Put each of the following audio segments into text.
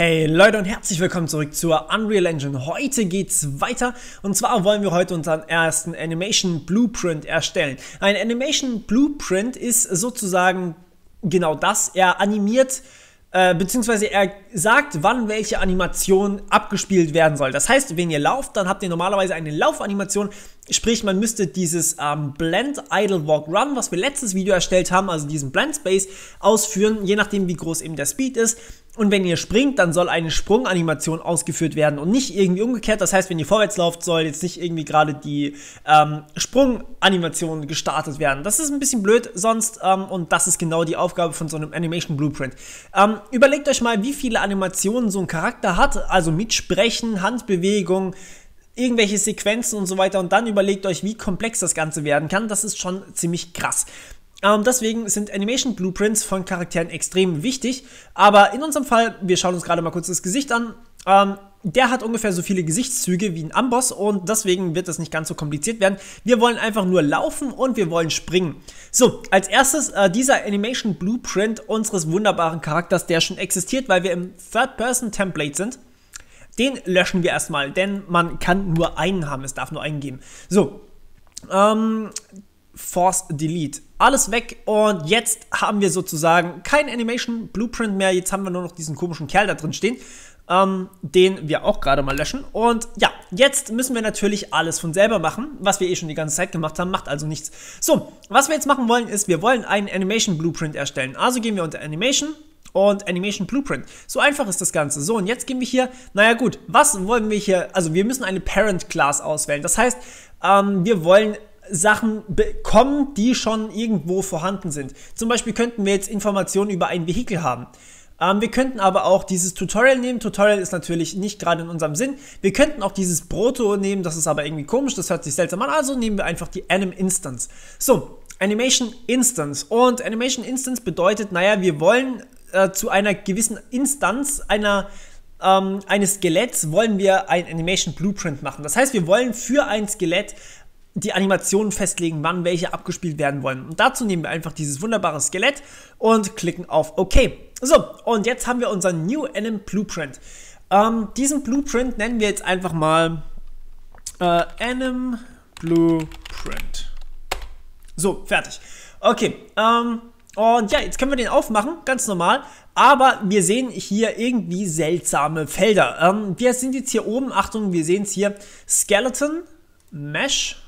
Hey Leute und herzlich willkommen zurück zur Unreal Engine. Heute geht's weiter und zwar wollen wir heute unseren ersten Animation Blueprint erstellen. Ein Animation Blueprint ist sozusagen genau das. Er animiert äh, beziehungsweise er sagt, wann welche Animation abgespielt werden soll. Das heißt, wenn ihr lauft, dann habt ihr normalerweise eine Laufanimation, sprich man müsste dieses ähm, Blend Idle Walk Run, was wir letztes Video erstellt haben, also diesen Blend Space ausführen, je nachdem wie groß eben der Speed ist. Und wenn ihr springt, dann soll eine Sprunganimation ausgeführt werden und nicht irgendwie umgekehrt. Das heißt, wenn ihr vorwärts lauft, soll jetzt nicht irgendwie gerade die ähm, Sprunganimation gestartet werden. Das ist ein bisschen blöd sonst ähm, und das ist genau die Aufgabe von so einem Animation Blueprint. Ähm, überlegt euch mal, wie viele Animationen so ein Charakter hat, also mit Sprechen, Handbewegung, irgendwelche Sequenzen und so weiter und dann überlegt euch, wie komplex das Ganze werden kann. Das ist schon ziemlich krass. Ähm, deswegen sind Animation Blueprints von Charakteren extrem wichtig. Aber in unserem Fall, wir schauen uns gerade mal kurz das Gesicht an. Ähm, der hat ungefähr so viele Gesichtszüge wie ein Amboss und deswegen wird das nicht ganz so kompliziert werden. Wir wollen einfach nur laufen und wir wollen springen. So, als erstes äh, dieser Animation Blueprint unseres wunderbaren Charakters, der schon existiert, weil wir im Third-Person-Template sind. Den löschen wir erstmal, denn man kann nur einen haben, es darf nur einen geben. So, ähm, Force Delete. Alles weg und jetzt haben wir sozusagen kein Animation Blueprint mehr. Jetzt haben wir nur noch diesen komischen Kerl da drin stehen, ähm, den wir auch gerade mal löschen. Und ja, jetzt müssen wir natürlich alles von selber machen, was wir eh schon die ganze Zeit gemacht haben, macht also nichts. So, was wir jetzt machen wollen, ist, wir wollen einen Animation Blueprint erstellen. Also gehen wir unter Animation und Animation Blueprint. So einfach ist das Ganze. So, und jetzt gehen wir hier, naja gut, was wollen wir hier, also wir müssen eine Parent Class auswählen. Das heißt, ähm, wir wollen Sachen bekommen, die schon irgendwo vorhanden sind. Zum Beispiel könnten wir jetzt Informationen über ein Vehikel haben. Ähm, wir könnten aber auch dieses Tutorial nehmen. Tutorial ist natürlich nicht gerade in unserem Sinn. Wir könnten auch dieses Proto nehmen, das ist aber irgendwie komisch, das hört sich seltsam an. Also nehmen wir einfach die Anim Instance. So, Animation Instance. Und Animation Instance bedeutet, naja, wir wollen äh, zu einer gewissen Instanz einer ähm, eines Skeletts wollen wir ein Animation Blueprint machen. Das heißt, wir wollen für ein Skelett die Animationen festlegen, wann welche abgespielt werden wollen. Und dazu nehmen wir einfach dieses wunderbare Skelett und klicken auf OK. So, und jetzt haben wir unseren New Anim Blueprint. Ähm, diesen Blueprint nennen wir jetzt einfach mal äh, Anim Blueprint. So, fertig. Okay, ähm, und ja, jetzt können wir den aufmachen, ganz normal. Aber wir sehen hier irgendwie seltsame Felder. Ähm, wir sind jetzt hier oben, Achtung, wir sehen es hier, Skeleton, Mesh,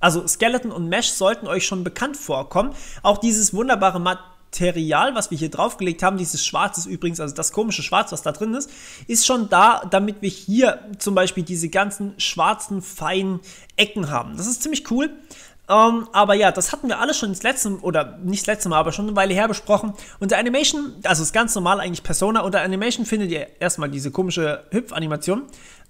also Skeleton und Mesh sollten euch schon bekannt vorkommen. Auch dieses wunderbare Material, was wir hier draufgelegt haben, dieses Schwarz übrigens, also das komische Schwarz, was da drin ist, ist schon da, damit wir hier zum Beispiel diese ganzen schwarzen, feinen Ecken haben. Das ist ziemlich cool. Um, ähm, aber ja, das hatten wir alles schon das letzte, oder nicht das letzte Mal, aber schon eine Weile her besprochen. Unter Animation, also ist ganz normal eigentlich Persona, unter Animation findet ihr erstmal diese komische Hüpfanimation.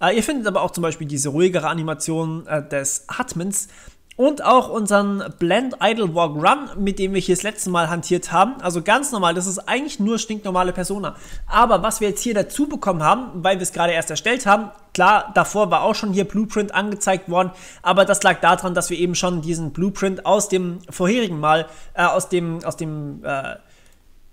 Uh, ihr findet aber auch zum Beispiel diese ruhigere Animation uh, des Atmens und auch unseren Blend Idle Walk Run, mit dem wir hier das letzte Mal hantiert haben. Also ganz normal, das ist eigentlich nur stinknormale Persona. Aber was wir jetzt hier dazu bekommen haben, weil wir es gerade erst erstellt haben, klar, davor war auch schon hier Blueprint angezeigt worden, aber das lag daran, dass wir eben schon diesen Blueprint aus dem vorherigen Mal, äh, aus dem, aus dem, äh,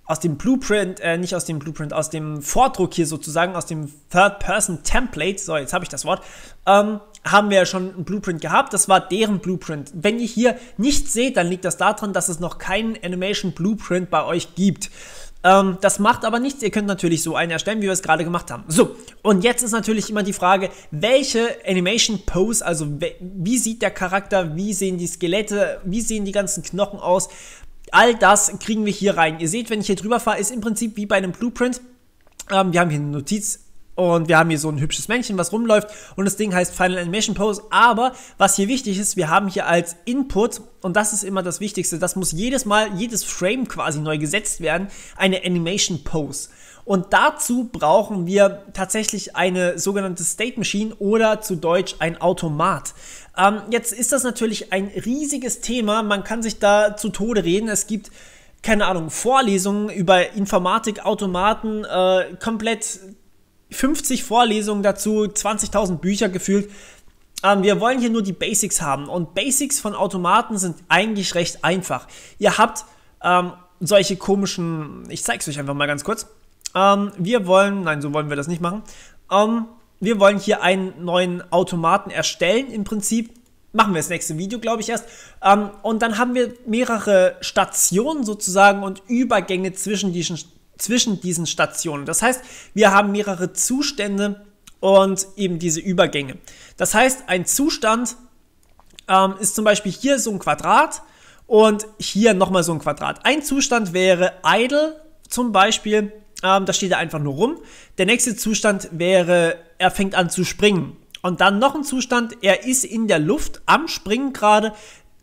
aus dem Blueprint, äh, nicht aus dem Blueprint, aus dem Vordruck hier sozusagen, aus dem Third-Person-Template, so jetzt habe ich das Wort, ähm, haben wir ja schon einen Blueprint gehabt. Das war deren Blueprint. Wenn ihr hier nichts seht, dann liegt das daran, dass es noch keinen Animation Blueprint bei euch gibt. Ähm, das macht aber nichts. Ihr könnt natürlich so einen erstellen, wie wir es gerade gemacht haben. So, und jetzt ist natürlich immer die Frage, welche Animation Pose, also wie sieht der Charakter, wie sehen die Skelette, wie sehen die ganzen Knochen aus, All das kriegen wir hier rein. Ihr seht, wenn ich hier drüber fahre, ist im Prinzip wie bei einem Blueprint. Ähm, wir haben hier eine Notiz und wir haben hier so ein hübsches Männchen, was rumläuft und das Ding heißt Final Animation Pose. Aber was hier wichtig ist, wir haben hier als Input, und das ist immer das Wichtigste, das muss jedes Mal, jedes Frame quasi neu gesetzt werden, eine Animation Pose. Und dazu brauchen wir tatsächlich eine sogenannte State Machine oder zu Deutsch ein Automat. Ähm, jetzt ist das natürlich ein riesiges Thema. Man kann sich da zu Tode reden. Es gibt keine Ahnung, Vorlesungen über Informatik, Automaten, äh, komplett 50 Vorlesungen dazu, 20.000 Bücher gefühlt. Ähm, wir wollen hier nur die Basics haben und Basics von Automaten sind eigentlich recht einfach. Ihr habt ähm, solche komischen, ich zeige es euch einfach mal ganz kurz. ähm, wir wollen, nein, so wollen wir das nicht machen. Ähm, wir wollen hier einen neuen Automaten erstellen im Prinzip. Machen wir das nächste Video, glaube ich, erst. Ähm, und dann haben wir mehrere Stationen sozusagen und Übergänge zwischen diesen, zwischen diesen Stationen. Das heißt, wir haben mehrere Zustände und eben diese Übergänge. Das heißt, ein Zustand ähm, ist zum Beispiel hier so ein Quadrat und hier nochmal so ein Quadrat. Ein Zustand wäre idle zum Beispiel, ähm, da steht er einfach nur rum. Der nächste Zustand wäre, er fängt an zu springen. Und dann noch ein Zustand, er ist in der Luft am Springen gerade.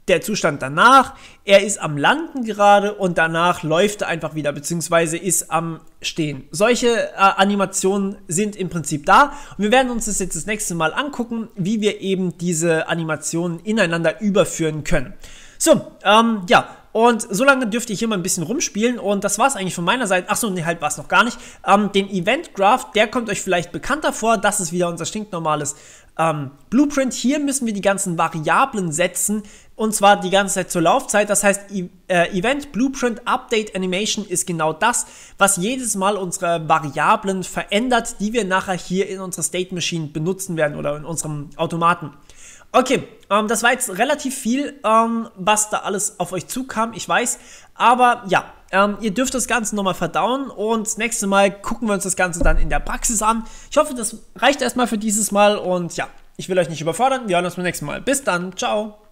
Der Zustand danach, er ist am Landen gerade und danach läuft er einfach wieder, beziehungsweise ist am Stehen. Solche äh, Animationen sind im Prinzip da und wir werden uns das jetzt das nächste Mal angucken, wie wir eben diese Animationen ineinander überführen können. So, ähm, ja, und so lange dürfte ich hier mal ein bisschen rumspielen und das war es eigentlich von meiner Seite. Achso, nee, halt war es noch gar nicht. Ähm, den Event Graph, der kommt euch vielleicht bekannter vor. Das ist wieder unser stinknormales ähm, Blueprint. Hier müssen wir die ganzen Variablen setzen und zwar die ganze Zeit zur Laufzeit. Das heißt, e äh, Event Blueprint Update Animation ist genau das, was jedes Mal unsere Variablen verändert, die wir nachher hier in unserer State Machine benutzen werden oder in unserem Automaten. Okay, ähm, das war jetzt relativ viel, ähm, was da alles auf euch zukam, ich weiß. Aber ja, ähm, ihr dürft das Ganze nochmal verdauen und das nächste Mal gucken wir uns das Ganze dann in der Praxis an. Ich hoffe, das reicht erstmal für dieses Mal und ja, ich will euch nicht überfordern. Wir hören uns beim nächsten Mal. Bis dann, ciao.